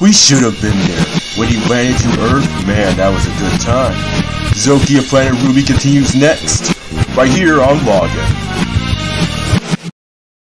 We should have been there. When he landed to Earth, man, that was a good time. Zokie of Planet Ruby continues next, right here on Loggin.